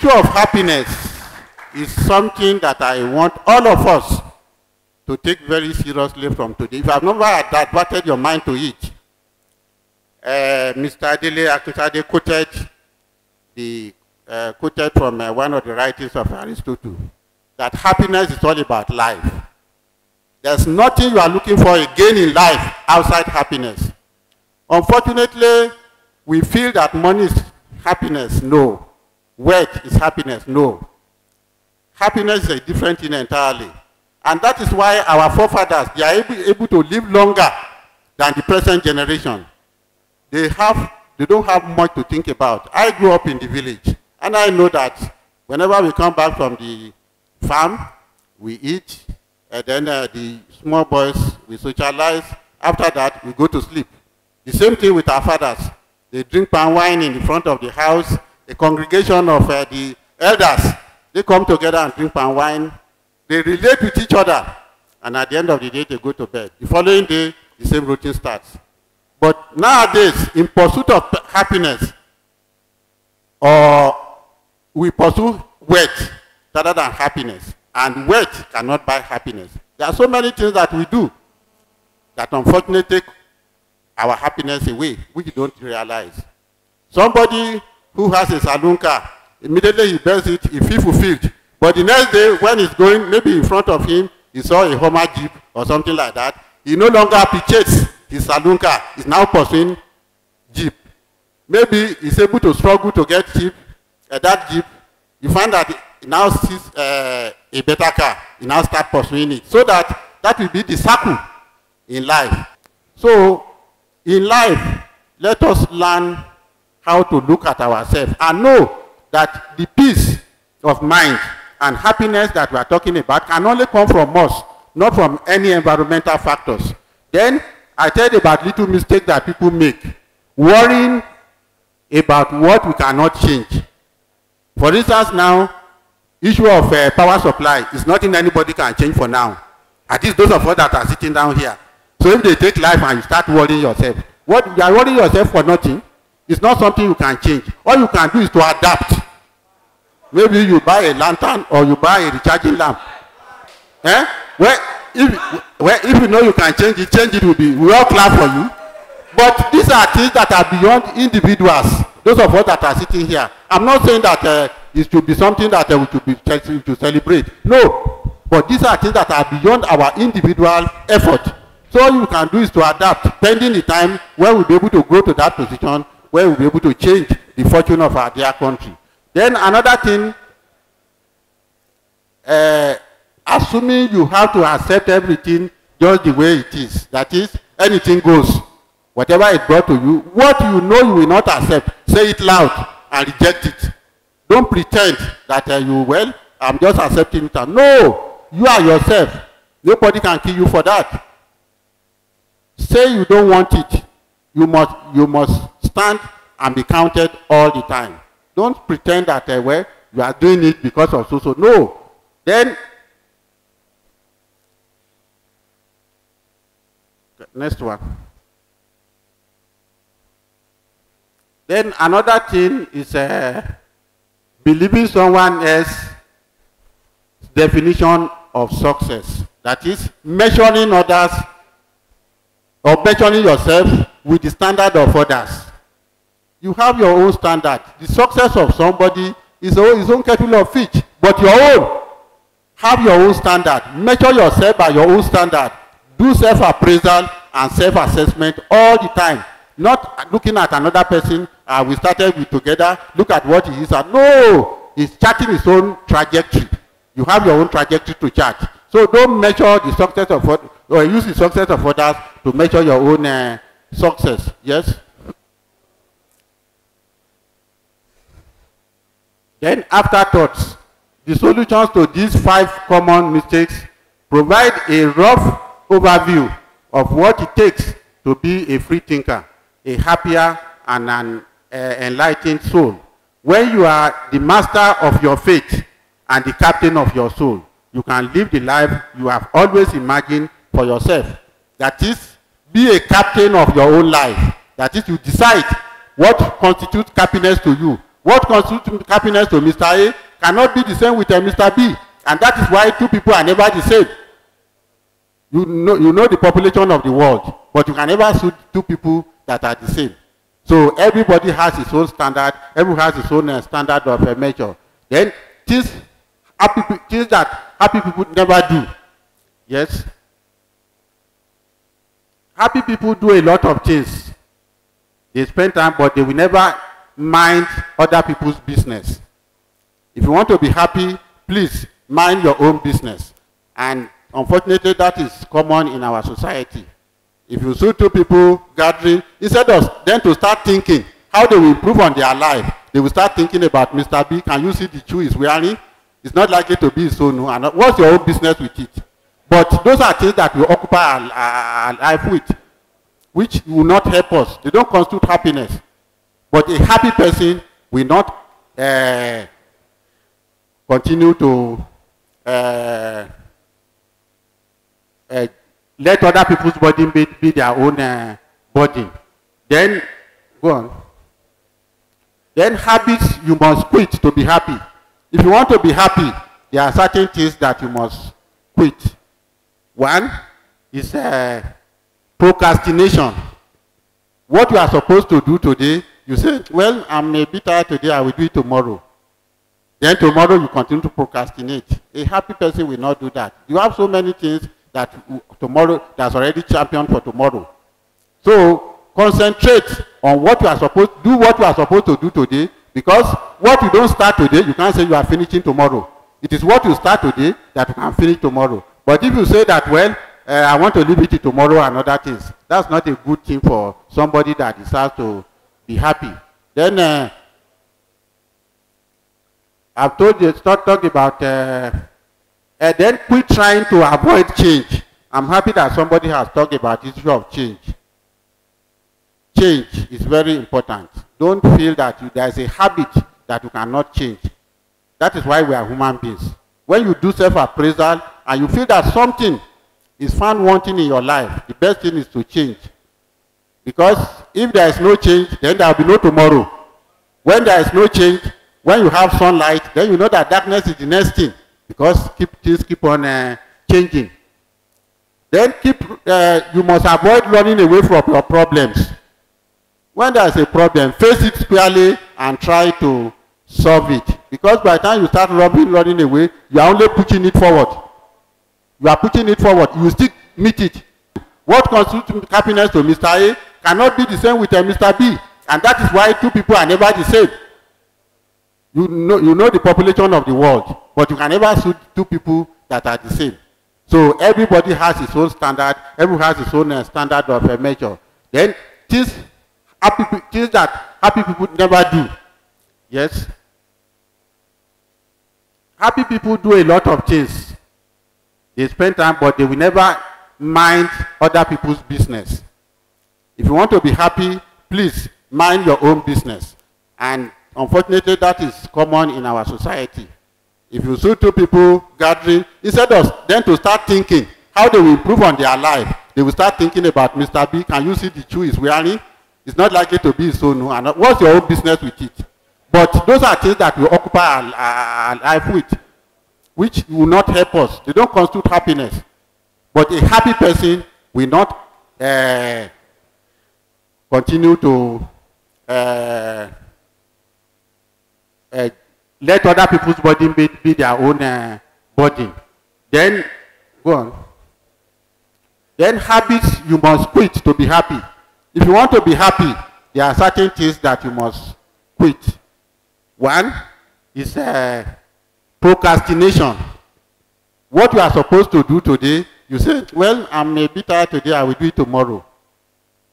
Issue of happiness is something that I want all of us to take very seriously from today. If I've never diverted your mind to it, uh, Mr. Adele Akitade quoted the uh, quoted from uh, one of the writings of Aristotle that happiness is all about life. There's nothing you are looking for again in life outside happiness. Unfortunately, we feel that money is happiness. No. Wealth is happiness. No. Happiness is a different thing entirely. And that is why our forefathers, they are able, able to live longer than the present generation. They, have, they don't have much to think about. I grew up in the village, and I know that whenever we come back from the farm, we eat, and then uh, the small boys, we socialize. After that, we go to sleep. The same thing with our fathers. They drink palm wine in the front of the house. A congregation of uh, the elders, they come together and drink palm wine. They relate with each other. And at the end of the day, they go to bed. The following day, the same routine starts. But nowadays, in pursuit of happiness, or we pursue wealth rather than happiness. And wealth cannot buy happiness. There are so many things that we do that unfortunately take our happiness away, which you don't realize. Somebody who has a saloon car, immediately he buys it, he feels fulfilled. But the next day, when he's going, maybe in front of him, he saw a Homer Jeep or something like that. He no longer appreciates his saloon car. He's now pursuing Jeep. Maybe he's able to struggle to get Jeep, uh, that Jeep. You find that he now sees uh, a better car. He now start pursuing it. So that that will be the circle in life. So in life, let us learn how to look at ourselves and know that the peace of mind and happiness that we are talking about can only come from us, not from any environmental factors. Then I tell you about little mistakes that people make. Worrying about what we cannot change. For instance now, issue of uh, power supply is nothing anybody can change for now. At least those of us that are sitting down here. So if they take life and you start worrying yourself, what you are worrying yourself for nothing, it's not something you can change. All you can do is to adapt. Maybe you buy a lantern or you buy a recharging lamp. Eh? Well, if, well, if you know you can change it, change it will be, we all clap for you. But these are things that are beyond individuals. Those of us that are sitting here. I'm not saying that uh, it should be something that uh, we should be to celebrate. No. But these are things that are beyond our individual effort. So all you can do is to adapt, pending the time when we'll be able to grow to that position, where we'll be able to change the fortune of our dear country. Then another thing, uh, assuming you have to accept everything just the way it is, that is, anything goes, whatever is brought to you, what you know you will not accept, say it loud and reject it. Don't pretend that uh, you, well, I'm just accepting it. No, you are yourself. Nobody can kill you for that. Say you don't want it. You must, you must stand and be counted all the time. Don't pretend that, uh, well, you are doing it because of so-so. No. Then, next one. Then another thing is uh, believing someone else's definition of success. That is, measuring others or measuring yourself with the standard of others. You have your own standard. The success of somebody is his own kettle of fish, but your own. Have your own standard. Measure yourself by your own standard. Do self-appraisal and self-assessment all the time. Not looking at another person, uh, we started with together, look at what he is. And no, he's charting his own trajectory. You have your own trajectory to chart. So don't measure the success of or use the success of others to measure your own uh, success. Yes? Then afterthoughts. The solutions to these five common mistakes provide a rough overview of what it takes to be a free thinker, a happier and an uh, enlightened soul. When you are the master of your fate and the captain of your soul, you can live the life you have always imagined for yourself. That is, be a captain of your own life. That is, you decide what constitutes happiness to you What constitutes happiness to Mr. A cannot be the same with Mr. B. And that is why two people are never the same. You know, you know the population of the world, but you can never suit two people that are the same. So everybody has his own standard, everyone has his own uh, standard of uh, measure. Then things, happy, things that happy people never do. Yes. Happy people do a lot of things. They spend time, but they will never mind other people's business. If you want to be happy, please mind your own business. And unfortunately, that is common in our society. If you see two people gathering, instead of them to start thinking how they will improve on their life, they will start thinking about Mr. B. Can you see the shoe he's wearing? It's not likely to be so new. And what's your own business with it? But those are things that we occupy our, our life with, which will not help us. They don't constitute happiness. But a happy person will not uh, continue to uh, uh, let other people's burden be, be their own uh, burden. Then, go on. Then habits you must quit to be happy. If you want to be happy, there are certain things that you must quit. One is uh, procrastination. What you are supposed to do today, you say, well, I'm a bit tired today, I will do it tomorrow. Then tomorrow you continue to procrastinate. A happy person will not do that. You have so many things that tomorrow that's already championed for tomorrow. So concentrate on what you are supposed to do what you are supposed to do today because what you don't start today you can't say you are finishing tomorrow. It is what you start today that you can finish tomorrow. But if you say that well uh, I want to leave it to tomorrow and other things that's not a good thing for somebody that decides to be happy. Then uh, I've told you start talking about uh, and then quit trying to avoid change. I'm happy that somebody has talked about issue of change. Change is very important. Don't feel that you, there is a habit that you cannot change. That is why we are human beings. When you do self-appraisal and you feel that something is found wanting in your life, the best thing is to change. Because if there is no change, then there will be no tomorrow. When there is no change, when you have sunlight, then you know that darkness is the next thing. Because keep, things keep on uh, changing. Then keep, uh, you must avoid running away from your problems. When there is a problem, face it squarely and try to solve it. Because by the time you start running, running away, you are only pushing it forward. You are pushing it forward. You still meet it. What constitutes happiness to Mr. A cannot be the same with uh, Mr. B. And that is why two people are never the same. You know, you know the population of the world, but you can never see two people that are the same. So everybody has his own standard, everyone has his own uh, standard of uh, measure. Then things, happy, things that happy people never do. Yes? Happy people do a lot of things. They spend time, but they will never mind other people's business. If you want to be happy, please mind your own business. And unfortunately, that is common in our society. If you see two people gathering, instead of them to start thinking how they will improve on their life, they will start thinking about Mr. B. Can you see the shoe he's wearing? It's not likely to be so new. And what's your own business with it? But those are things that we occupy our, our life with, which will not help us. They don't constitute happiness. But a happy person will not uh, continue to uh, uh, let other people's burden be, be their own uh, burden. Then, go on. Then habits you must quit to be happy. If you want to be happy, there are certain things that you must quit. One is uh, procrastination. What you are supposed to do today, you say, well, I'm a bit tired today, I will do it tomorrow.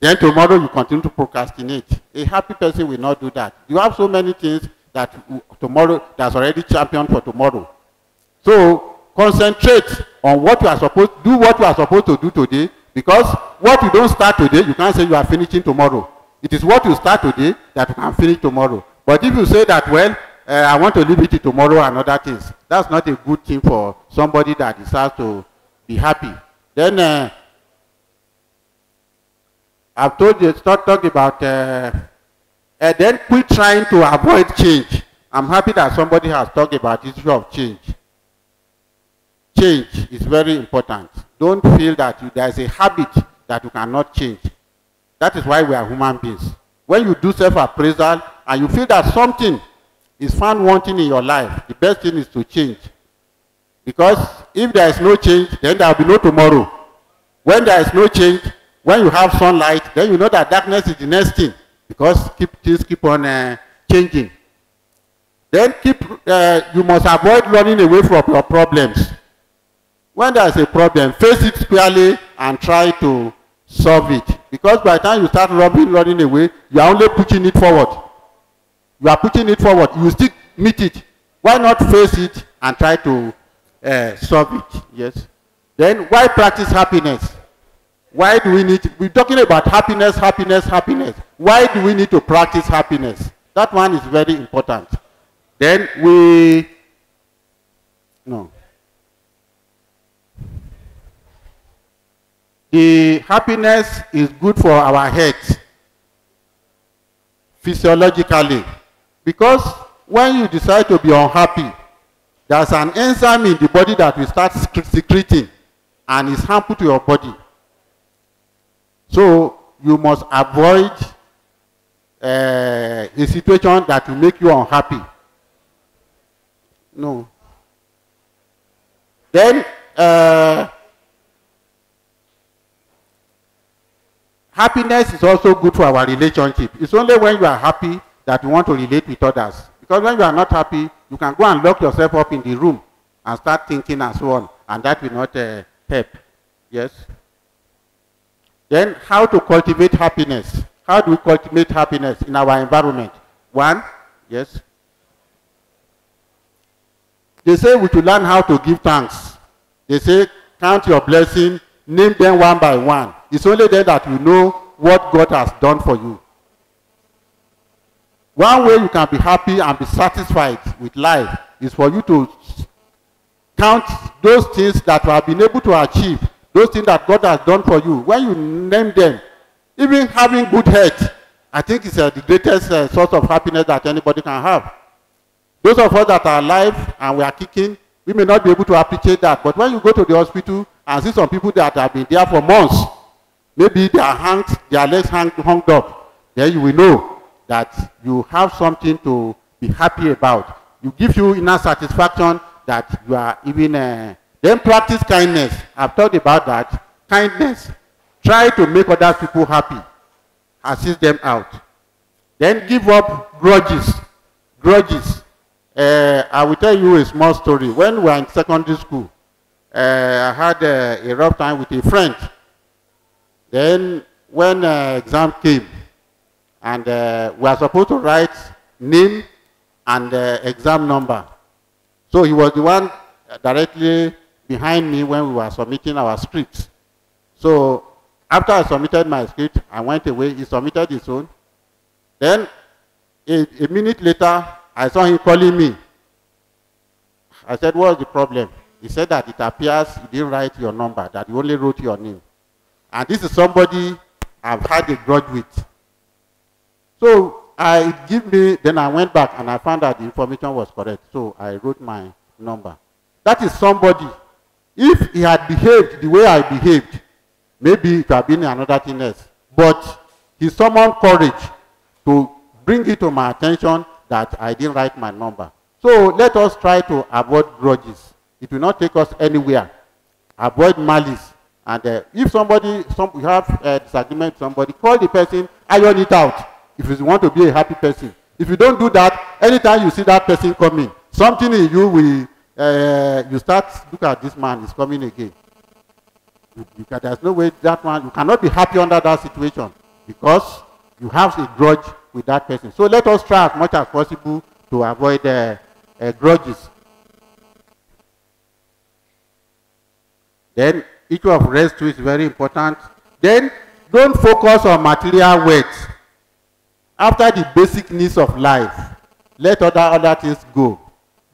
Then tomorrow you continue to procrastinate. A happy person will not do that. You have so many things that tomorrow that's already championed for tomorrow. So concentrate on what you are supposed to do what you are supposed to do today because what you don't start today you can't say you are finishing tomorrow. It is what you start today that you can finish tomorrow. But if you say that well uh, I want to leave it to tomorrow and other things that's not a good thing for somebody that decides to be happy. Then uh, I've told you start talking about uh, And then quit trying to avoid change. I'm happy that somebody has talked about issue of change. Change is very important. Don't feel that you, there's a habit that you cannot change. That is why we are human beings. When you do self-appraisal and you feel that something is found wanting in your life, the best thing is to change. Because if there is no change, then there will be no tomorrow. When there is no change, when you have sunlight, then you know that darkness is the next thing. Because keep, things keep on uh, changing. Then keep, uh, you must avoid running away from your problems. When there is a problem, face it squarely and try to solve it. Because by the time you start running, running away, you are only pushing it forward. You are pushing it forward. You still meet it. Why not face it and try to uh, solve it? Yes. Then why practice happiness? Why do we need, to, we're talking about happiness, happiness, happiness. Why do we need to practice happiness? That one is very important. Then we, no. The happiness is good for our health physiologically because when you decide to be unhappy, there's an enzyme in the body that will start secreting and is harmful to your body. So you must avoid uh, a situation that will make you unhappy. No. Then uh, happiness is also good for our relationship. It's only when you are happy that you want to relate with others. Because when you are not happy, you can go and lock yourself up in the room and start thinking and so on, and that will not uh, help. Yes? Then, how to cultivate happiness? How do we cultivate happiness in our environment? One, yes. They say we should learn how to give thanks. They say, count your blessing, name them one by one. It's only then that you know what God has done for you. One way you can be happy and be satisfied with life is for you to count those things that you have been able to achieve, those things that God has done for you. When you name them, even having good health, I think is uh, the greatest uh, source of happiness that anybody can have. Those of us that are alive and we are kicking, we may not be able to appreciate that. But when you go to the hospital and see some people that have been there for months, maybe they their hands, their legs hang, hung up, then you will know that you have something to be happy about. You give you inner satisfaction that you are even, uh, then practice kindness. I've talked about that. Kindness. Try to make other people happy. Assist them out. Then give up grudges. Grudges. Uh, I will tell you a small story. When we were in secondary school, uh, I had uh, a rough time with a friend. Then when exam came, and we are supposed to write name and exam number. So he was the one directly behind me when we were submitting our scripts. So after I submitted my script, I went away. He submitted his own. Then a, a minute later, I saw him calling me. I said, what's the problem? He said that it appears he didn't write your number, that he only wrote your name. And this is somebody I've had a grudge with. So I give me, then I went back and I found that the information was correct. So I wrote my number. That is somebody. If he had behaved the way I behaved, maybe it would have been another thing else. But he summoned courage to bring it to my attention that I didn't write my number. So let us try to avoid grudges. It will not take us anywhere. Avoid malice. And uh, if somebody, some, you have a disagreement with somebody, call the person, iron it out. If you want to be a happy person. If you don't do that, anytime you see that person coming, something in you will, uh, you start, look at this man, he's coming again. You, you can, there's no way that one, you cannot be happy under that situation because you have a grudge with that person. So let us try as much as possible to avoid uh, uh, grudges. Then issue of rest too is very important. Then don't focus on material wealth. After the basic needs of life, let other other things go.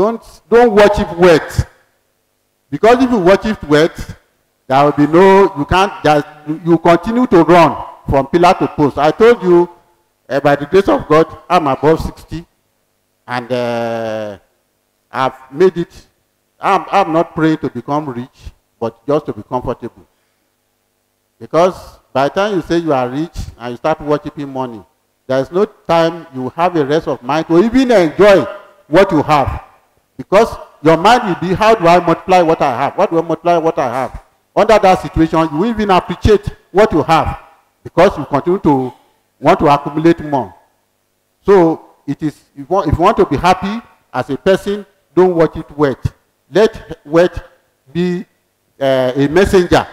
Don't don't worship wealth. Because if you watch worship wealth, there will be no you can't just you continue to run from pillar to post. I told you Uh, by the grace of God, I'm above 60 and uh, I've made it. I'm, I'm not praying to become rich, but just to be comfortable. Because by the time you say you are rich and you start worshiping money, there is no time you have a rest of mind to even enjoy what you have. Because your mind will be, how do I multiply what I have? What do I multiply what I have? Under that situation, you will even appreciate what you have because you continue to want to accumulate more. So it is, if you want, to be happy as a person, don't watch it wet. Let wet be uh, a messenger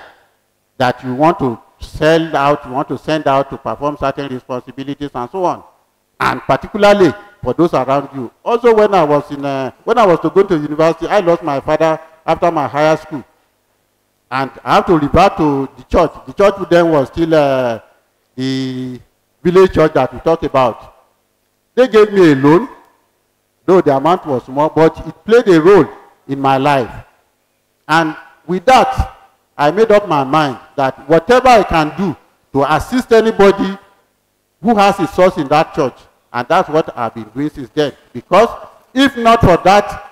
that you want to sell out, you want to send out to perform certain responsibilities and so on. And particularly for those around you. Also, when I was in, uh, when I was to go to university, I lost my father after my higher school, and I have to revert to the church. The church then was still uh, the village church that we talked about. They gave me a loan, though the amount was small, but it played a role in my life. And with that, I made up my mind that whatever I can do to assist anybody who has a source in that church, and that's what I've been doing since then. Because if not for that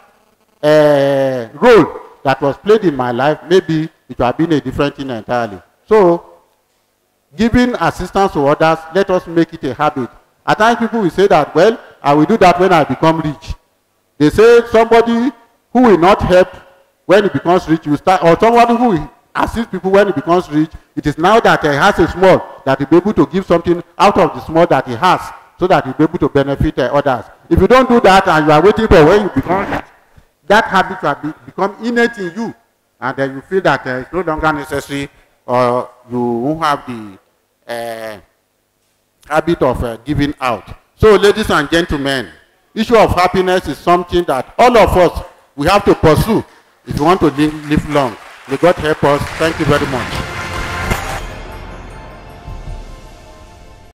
uh, role that was played in my life, maybe it would have been a different thing entirely. So, giving assistance to others, let us make it a habit. At times people will say that, well, I will do that when I become rich. They say somebody who will not help when he becomes rich, will start, or somebody who will assist people when he becomes rich, it is now that he has a small that he'll be able to give something out of the small that he has so that he'll be able to benefit uh, others. If you don't do that and you are waiting for when you become that habit will be, become innate in you and then you feel that uh, it's no longer necessary or you won't have the uh, habit of uh, giving out. So ladies and gentlemen, issue of happiness is something that all of us, we have to pursue if you want to live long. May God help us. Thank you very much.